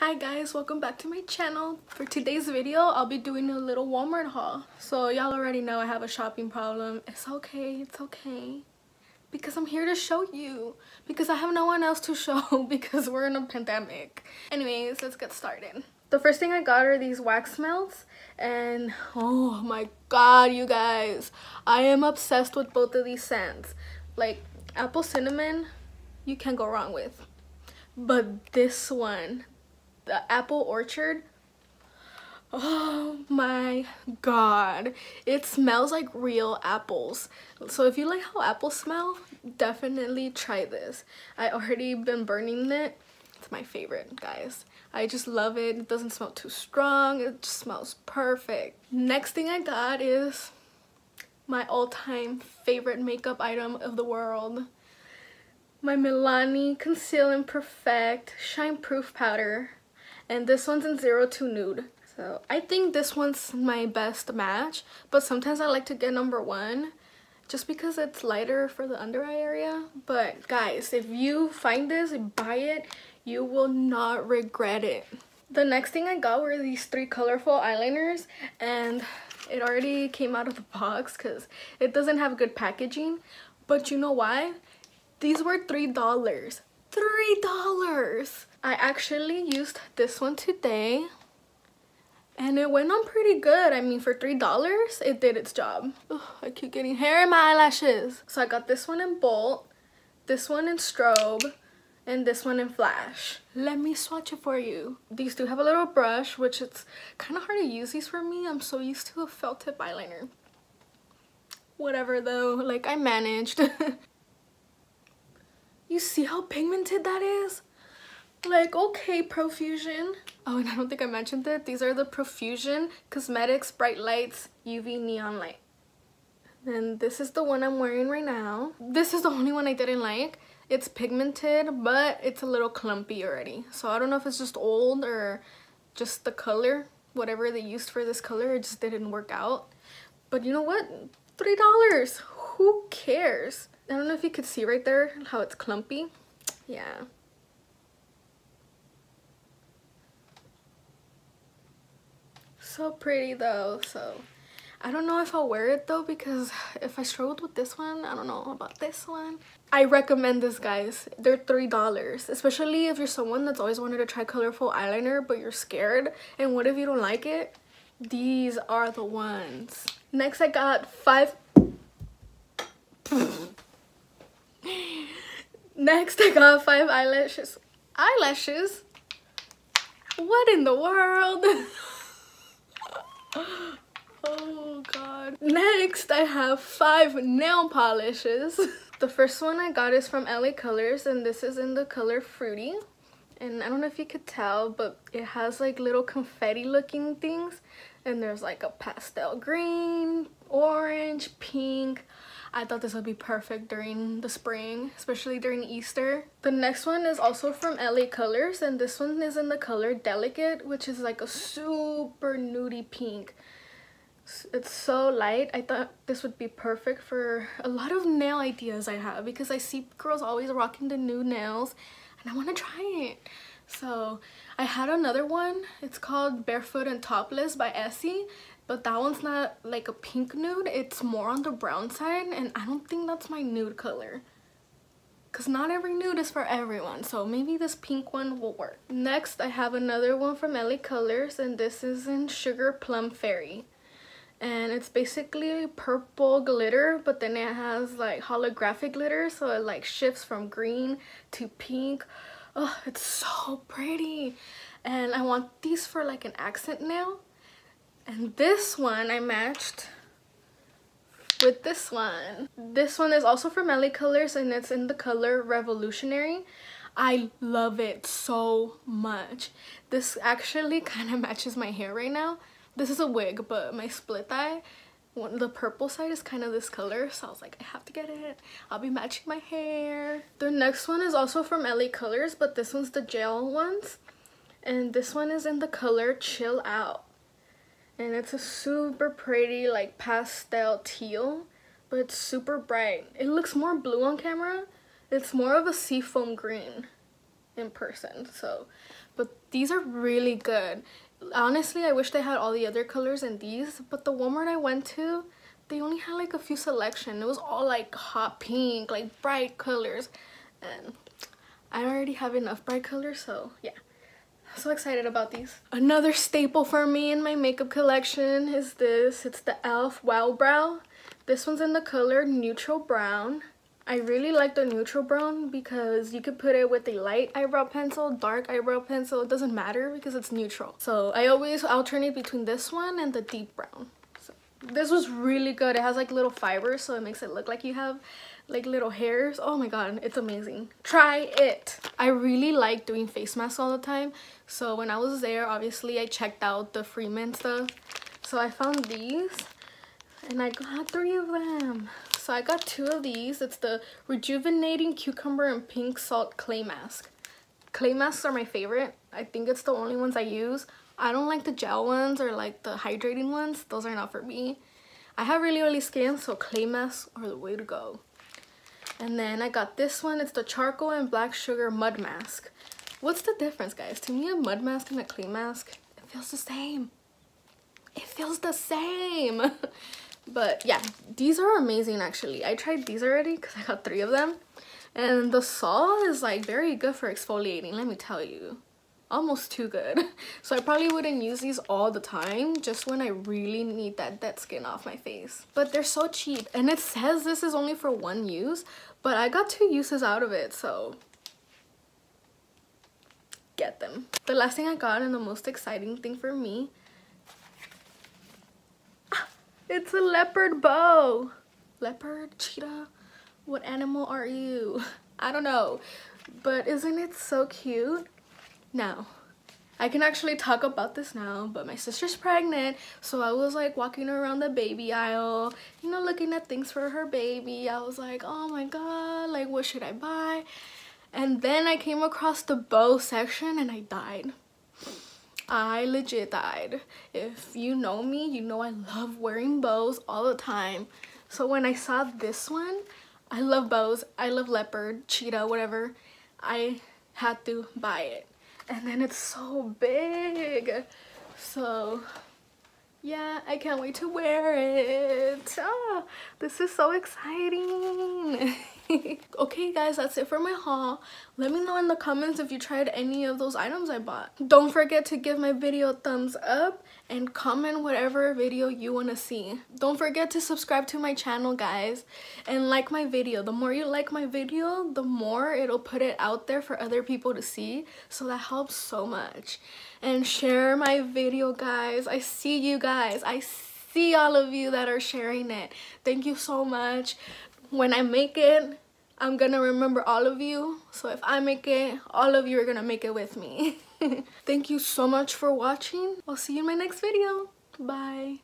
Hi guys, welcome back to my channel. For today's video, I'll be doing a little Walmart haul. So y'all already know I have a shopping problem. It's okay, it's okay. Because I'm here to show you. Because I have no one else to show because we're in a pandemic. Anyways, let's get started. The first thing I got are these wax melts. And oh my god, you guys. I am obsessed with both of these scents. Like apple cinnamon, you can't go wrong with. But this one, the apple orchard? Oh my god. It smells like real apples. So if you like how apples smell definitely try this. I already been burning it. It's my favorite guys. I just love it. It doesn't smell too strong. It just smells perfect. Next thing i got is my all-time favorite makeup item of the world. My Milani Conceal and Perfect Shine Proof Powder and this one's in 02 Nude. So I think this one's my best match, but sometimes I like to get number one just because it's lighter for the under eye area. But guys, if you find this, buy it, you will not regret it. The next thing I got were these three colorful eyeliners and it already came out of the box because it doesn't have good packaging. But you know why? These were $3. $3! I actually used this one today and it went on pretty good. I mean, for $3, it did its job. Ugh, I keep getting hair in my eyelashes. So I got this one in Bolt, this one in Strobe, and this one in Flash. Let me swatch it for you. These do have a little brush, which it's kind of hard to use these for me. I'm so used to a felt tip eyeliner. Whatever though, like I managed. you see how pigmented that is? like okay profusion. Oh and i don't think i mentioned it. These are the profusion cosmetics bright lights uv neon light. And this is the one i'm wearing right now. This is the only one i didn't like. It's pigmented but it's a little clumpy already. So i don't know if it's just old or just the color whatever they used for this color it just didn't work out. But you know what? Three dollars who cares i don't know if you could see right there how it's clumpy yeah so pretty though so I don't know if I'll wear it though because if I struggled with this one, I don't know about this one. I recommend this guys. They're $3, especially if you're someone that's always wanted to try colorful eyeliner but you're scared and what if you don't like it? These are the ones. Next I got five... Next I got five eyelashes. Eyelashes? What in the world? oh god. Next, I have five nail polishes. the first one I got is from LA Colors and this is in the color Fruity. And I don't know if you could tell, but it has like little confetti looking things. And there's like a pastel green, orange, pink, I thought this would be perfect during the spring, especially during Easter. The next one is also from LA Colors and this one is in the color Delicate, which is like a super nudie pink. It's so light. I thought this would be perfect for a lot of nail ideas I have because I see girls always rocking the nude nails and I want to try it. So I had another one. It's called Barefoot and Topless by Essie but that one's not like a pink nude. It's more on the brown side and I don't think that's my nude color. Because not every nude is for everyone so maybe this pink one will work. Next I have another one from LA Colors and this is in Sugar Plum Fairy. And it's basically purple glitter but then it has like holographic glitter so it like shifts from green to pink. Oh it's so pretty! And I want these for like an accent nail and this one I matched with this one. This one is also from LA Colors and it's in the color Revolutionary. I love it so much. This actually kind of matches my hair right now. This is a wig, but my split dye, the purple side is kind of this color. So I was like, I have to get it. I'll be matching my hair. The next one is also from LA Colors, but this one's the gel ones. And this one is in the color Chill Out and it's a super pretty like pastel teal but it's super bright. It looks more blue on camera. It's more of a seafoam green in person so. But these are really good. Honestly i wish they had all the other colors in these but the walmart i went to they only had like a few selection. It was all like hot pink like bright colors. And i already have enough bright colors so yeah so excited about these another staple for me in my makeup collection is this it's the elf wow brow this one's in the color neutral brown I really like the neutral brown because you could put it with a light eyebrow pencil, dark eyebrow pencil, it doesn't matter because it's neutral. So I always alternate between this one and the deep brown. So this was really good. It has like little fibers so it makes it look like you have like little hairs. Oh my god, it's amazing. Try it. I really like doing face masks all the time. So when I was there, obviously I checked out the Freeman stuff. So I found these and I got three of them. So I got two of these. It's the Rejuvenating Cucumber and Pink Salt Clay Mask. Clay masks are my favorite. I think it's the only ones I use. I don't like the gel ones or like the hydrating ones. Those are not for me. I have really oily skin, so clay masks are the way to go. And then I got this one. It's the Charcoal and Black Sugar Mud Mask. What's the difference, guys? To me, a mud mask and a clay mask, it feels the same. It feels the same. but yeah these are amazing actually i tried these already because i got three of them and the salt is like very good for exfoliating let me tell you almost too good so i probably wouldn't use these all the time just when i really need that dead skin off my face but they're so cheap and it says this is only for one use but i got two uses out of it so get them the last thing i got and the most exciting thing for me it's a leopard bow. Leopard? Cheetah? What animal are you? I don't know. But isn't it so cute? Now, I can actually talk about this now, but my sister's pregnant, so I was like walking around the baby aisle, you know, looking at things for her baby. I was like, oh my god, like what should I buy? And then I came across the bow section and I died. I legit died. If you know me, you know I love wearing bows all the time. So when I saw this one, I love bows. I love leopard, cheetah, whatever. I had to buy it. And then it's so big. So yeah, I can't wait to wear it. Ah, this is so exciting. okay guys that's it for my haul. Let me know in the comments if you tried any of those items i bought. Don't forget to give my video a thumbs up and comment whatever video you want to see. Don't forget to subscribe to my channel guys and like my video. The more you like my video the more it'll put it out there for other people to see so that helps so much. And share my video guys. I see you guys. I see all of you that are sharing it. Thank you so much when I make it, I'm gonna remember all of you. So if I make it, all of you are gonna make it with me. Thank you so much for watching. I'll see you in my next video. Bye.